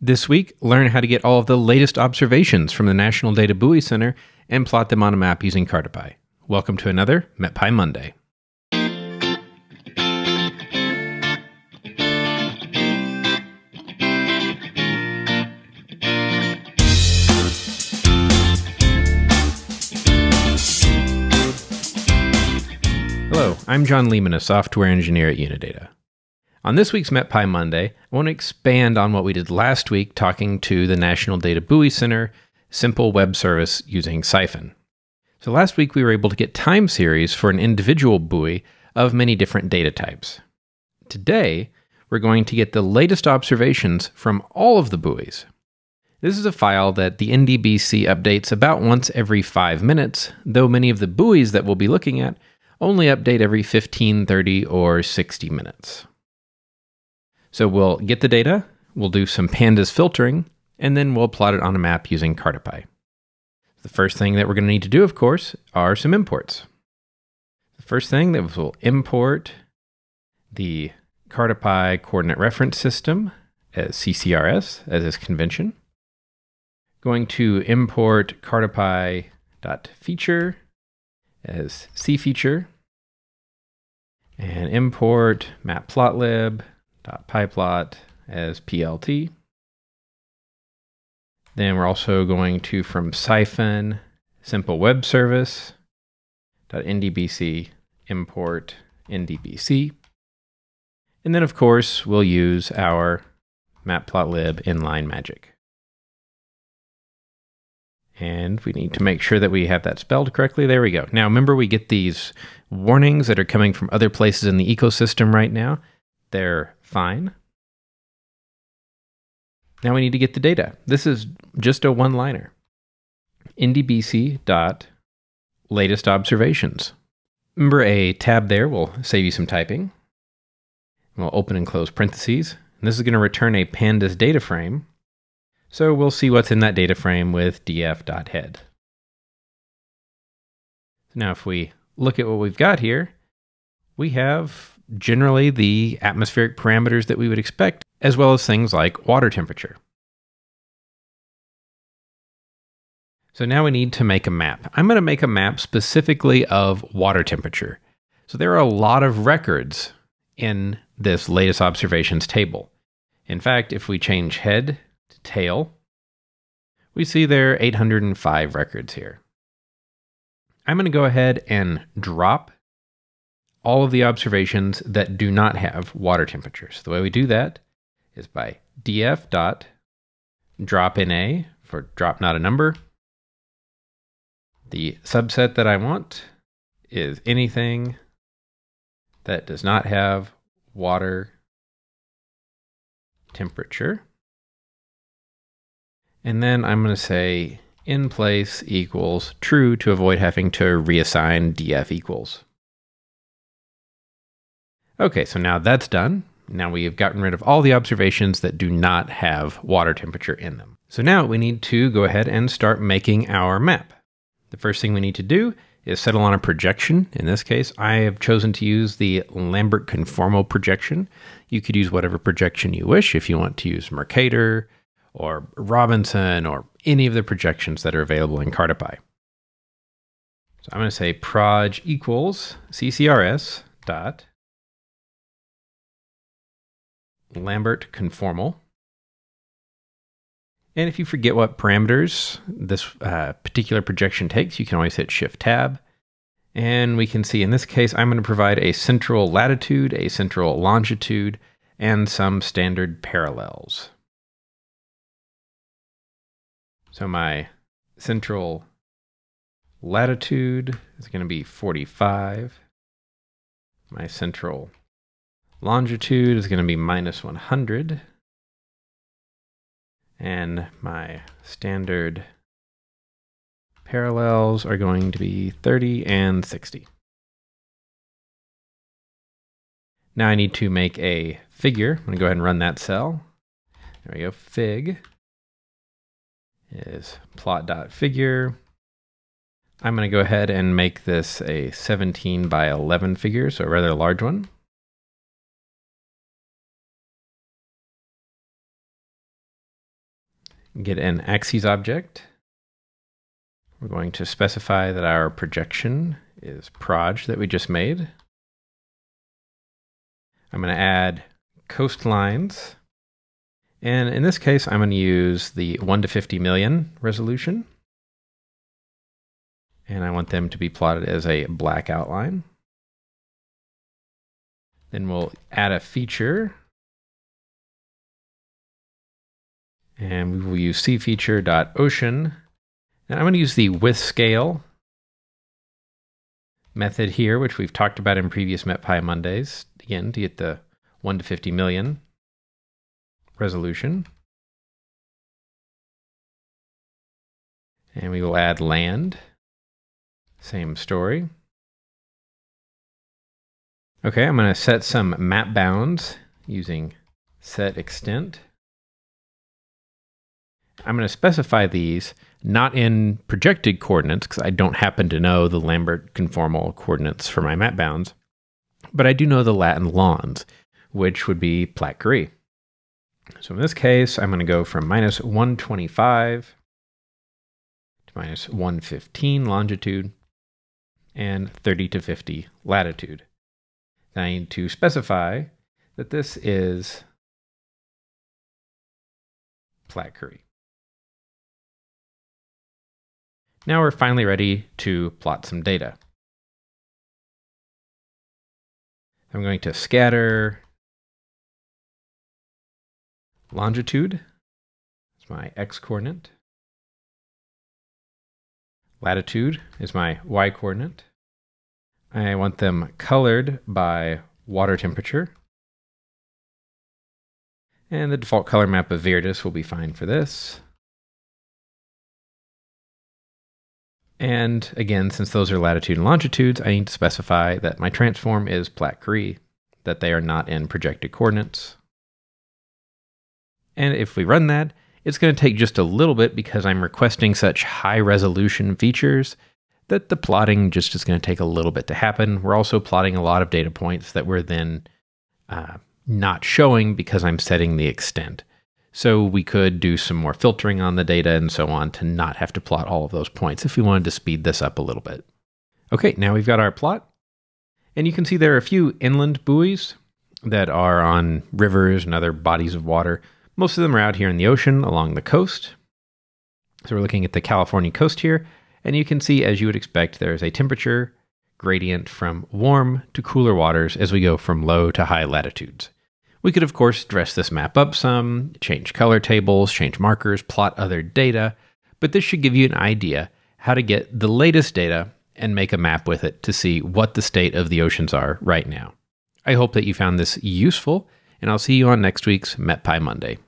This week, learn how to get all of the latest observations from the National Data Buoy Center and plot them on a map using Cartopy. Welcome to another MetPy Monday. Hello, I'm John Leeman, a software engineer at Unidata. On this week's MetPy Monday, I want to expand on what we did last week talking to the National Data Buoy Center simple web service using Siphon. So last week we were able to get time series for an individual buoy of many different data types. Today, we're going to get the latest observations from all of the buoys. This is a file that the NDBC updates about once every five minutes, though many of the buoys that we'll be looking at only update every 15, 30, or 60 minutes. So we'll get the data, we'll do some pandas filtering, and then we'll plot it on a map using Cartopy. The first thing that we're going to need to do, of course, are some imports. The first thing that we'll import the Cartopy coordinate reference system as CCRS, as is convention. Going to import cartopy.feature as cfeature and import matplotlib pyplot as plt. Then we're also going to from siphon simple web service .ndbc import ndbc. And then of course we'll use our matplotlib inline magic. And we need to make sure that we have that spelled correctly. There we go. Now remember we get these warnings that are coming from other places in the ecosystem right now. They're fine. Now we need to get the data. This is just a one-liner. ndbc dot latest observations. Remember a tab there will save you some typing. We'll open and close parentheses. And this is going to return a pandas data frame. So we'll see what's in that data frame with df.head. Now if we look at what we've got here, we have generally the atmospheric parameters that we would expect, as well as things like water temperature. So now we need to make a map. I'm going to make a map specifically of water temperature. So there are a lot of records in this latest observations table. In fact, if we change head to tail, we see there are 805 records here. I'm going to go ahead and drop all of the observations that do not have water temperatures. The way we do that is by df dot drop in a for drop not a number. The subset that I want is anything that does not have water temperature. And then I'm going to say in place equals true to avoid having to reassign df equals. Okay, so now that's done. Now we have gotten rid of all the observations that do not have water temperature in them. So now we need to go ahead and start making our map. The first thing we need to do is settle on a projection. In this case, I have chosen to use the Lambert conformal projection. You could use whatever projection you wish if you want to use Mercator or Robinson or any of the projections that are available in Cartopy. So I'm going to say proj equals ccrs dot Lambert conformal. And if you forget what parameters this uh, particular projection takes, you can always hit Shift Tab. And we can see in this case, I'm going to provide a central latitude, a central longitude, and some standard parallels. So my central latitude is going to be 45. My central Longitude is going to be minus 100. And my standard parallels are going to be 30 and 60. Now I need to make a figure. I'm going to go ahead and run that cell. There we go. Fig is plot.figure. I'm going to go ahead and make this a 17 by 11 figure, so a rather large one. Get an axes object. We're going to specify that our projection is proj that we just made. I'm going to add coastlines. And in this case, I'm going to use the 1 to 50 million resolution. And I want them to be plotted as a black outline. Then we'll add a feature. And we will use cfeature.ocean. And I'm going to use the with scale method here, which we've talked about in previous MetPy Mondays, again, to get the 1 to 50 million resolution. And we will add land. Same story. Okay, I'm going to set some map bounds using set extent. I'm going to specify these not in projected coordinates because I don't happen to know the Lambert conformal coordinates for my map bounds, but I do know the Latin lons, which would be Plate Carree. So in this case, I'm going to go from minus 125 to minus 115 longitude and 30 to 50 latitude. Then I need to specify that this is Plate Carree. Now we're finally ready to plot some data. I'm going to scatter longitude, is my x coordinate. Latitude is my y coordinate. I want them colored by water temperature. And the default color map of Viridis will be fine for this. And again, since those are latitude and longitudes, I need to specify that my transform is Plate Carree, that they are not in projected coordinates. And if we run that, it's going to take just a little bit because I'm requesting such high resolution features that the plotting just is going to take a little bit to happen. We're also plotting a lot of data points that we're then uh, not showing because I'm setting the extent. So we could do some more filtering on the data and so on to not have to plot all of those points if we wanted to speed this up a little bit. Okay, now we've got our plot. And you can see there are a few inland buoys that are on rivers and other bodies of water. Most of them are out here in the ocean along the coast. So we're looking at the California coast here, and you can see, as you would expect, there is a temperature gradient from warm to cooler waters as we go from low to high latitudes. We could, of course, dress this map up some, change color tables, change markers, plot other data, but this should give you an idea how to get the latest data and make a map with it to see what the state of the oceans are right now. I hope that you found this useful, and I'll see you on next week's MetPy Monday.